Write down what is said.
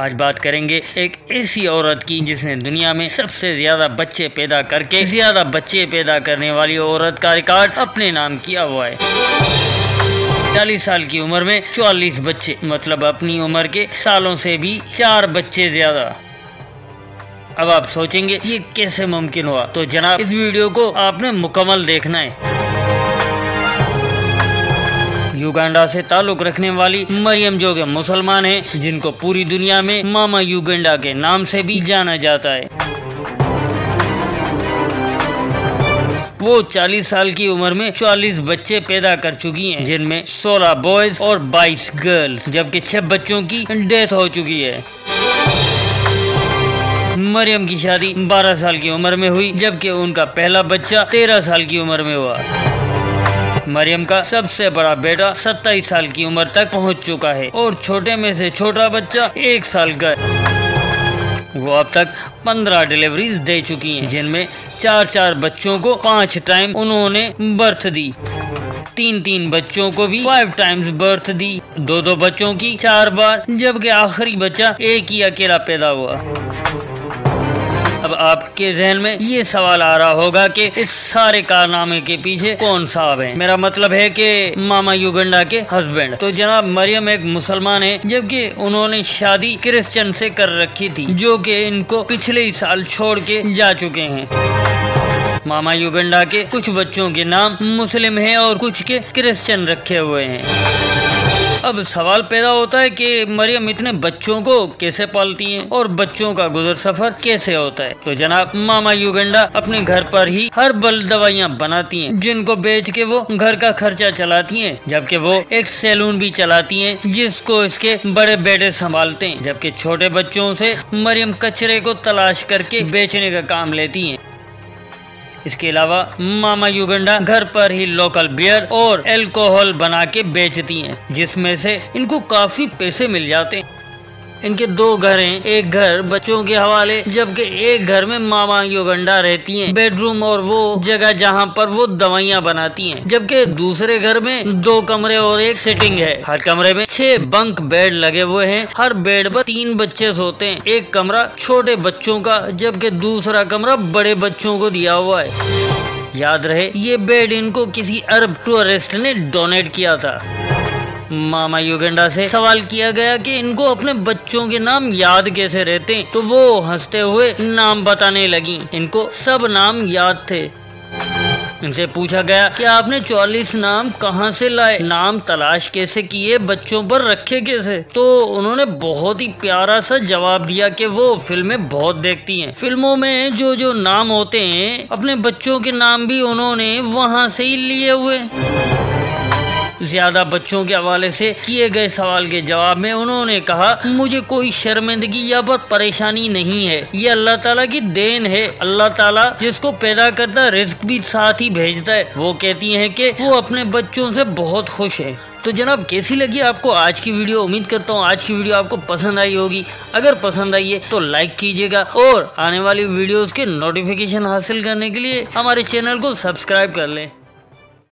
आज बात करेंगे एक ऐसी औरत की जिसने दुनिया में सबसे ज़्यादा बच्चे पैदा करके ज़्यादा बच्चे पैदा करने वाली औरत का रिकॉर्ड अपने नाम किया हुआ है। चालीस साल की उम्र में चौवालीस बच्चे मतलब अपनी उम्र के सालों से भी चार बच्चे ज़्यादा। अब आप सोचेंगे, ये कैसे मुमकिन हुआ? तो जनाब, इस वीडियो को आपने मुकम्मल देखना है। युगांडा से ताल्लुक रखने वाली मरियम जो के मुसलमान हैं, जिनको पूरी दुनिया में मामा युगांडा के नाम से भी जाना जाता है। वो 40 साल की उम्र में 44 बच्चे पैदा कर चुकी हैं, जिनमें 16 बॉयज़ और 22 गर्ल्स जबकि छह बच्चों की डेथ हो चुकी है। मरियम की शादी 12 साल की उम्र में हुई, जबकि उनका पहला बच्चा 13 साल की उम्र में हुआ। मरियम का सबसे बड़ा बेटा सत्ताईस साल की उम्र तक पहुँच चुका है और छोटे में से छोटा बच्चा एक साल का वो अब तक पंद्रह डिलीवरीज दे चुकी हैं, जिनमें चार चार बच्चों को पाँच टाइम उन्होंने बर्थ दी। तीन तीन बच्चों को भी फाइव टाइम्स बर्थ दी। दो दो बच्चों की चार बार, जबकि आखिरी बच्चा एक ही अकेला पैदा हुआ। अब आपके जहन में ये सवाल आ रहा होगा कि इस सारे कारनामे के पीछे कौन साहब है? मेरा मतलब है कि मामा युगंडा के हस्बैंड। तो जनाब, मरियम एक मुसलमान है, जबकि उन्होंने शादी क्रिश्चियन से कर रखी थी, जो कि इनको पिछले ही साल छोड़ के जा चुके हैं। मामा युगंडा के कुछ बच्चों के नाम मुस्लिम हैं और कुछ के क्रिश्चियन रखे हुए हैं। अब सवाल पैदा होता है कि मरियम, इतने बच्चों को कैसे पालती हैं? और बच्चों का गुजर सफ़र कैसे होता है? तो जनाब, मामा युगंडा अपने घर पर ही हर बल दवाइयाँ बनाती हैं, जिनको बेच के वो घर का खर्चा चलाती हैं, जबकि वो एक सैलून भी चलाती हैं, जिसको इसके बड़े बेटे संभालते हैं, जबकि छोटे बच्चों से मरियम कचरे को तलाश करके बेचने का काम लेती हैं। इसके अलावा मामा युगंडा घर पर ही लोकल बियर और एल्कोहल बना के बेचती हैं, जिसमें से इनको काफ़ी पैसे मिल जाते हैं। इनके दो घर हैं, एक घर बच्चों के हवाले, जबकि एक घर में मामा योगंडा रहती हैं। बेडरूम और वो जगह जहाँ पर वो दवाइयाँ बनाती हैं, जबकि दूसरे घर में दो कमरे और एक सिटिंग है। हर कमरे में छह बंक बेड लगे हुए हैं। हर बेड पर तीन बच्चे सोते हैं। एक कमरा छोटे बच्चों का, जबकि दूसरा कमरा बड़े बच्चों को दिया हुआ है। याद रहे, ये बेड इनको किसी अरब टूरिस्ट ने डोनेट किया था। मामा युगेंडा से सवाल किया गया कि इनको अपने बच्चों के नाम याद कैसे रहते हैं? तो वो हँसते हुए नाम बताने लगी। इनको सब नाम याद थे। इनसे पूछा गया कि आपने चौलीस नाम कहाँ से लाए? नाम तलाश कैसे किए? बच्चों पर रखे कैसे? तो उन्होंने बहुत ही प्यारा सा जवाब दिया कि वो फ़िल्में बहुत देखती हैं। फ़िल्मों में जो जो नाम होते हैं, अपने बच्चों के नाम भी उन्होंने वहाँ से ही लिए हुए। ज़्यादा बच्चों के हवाले से किए गए सवाल के जवाब में उन्होंने कहा, मुझे कोई शर्मिंदगी या पर परेशानी नहीं है। ये अल्लाह ताला की देन है। अल्लाह ताला जिसको पैदा करता रिस्क भी साथ ही भेजता है। वो कहती हैं कि वो अपने बच्चों से बहुत खुश है। तो जनाब, कैसी लगी आपको आज की वीडियो? उम्मीद करता हूँ आज की वीडियो आपको पसंद आई होगी। अगर पसंद आई है तो लाइक कीजिएगा और आने वाली वीडियोस के नोटिफिकेशन हासिल करने के लिए हमारे चैनल को सब्सक्राइब कर लें।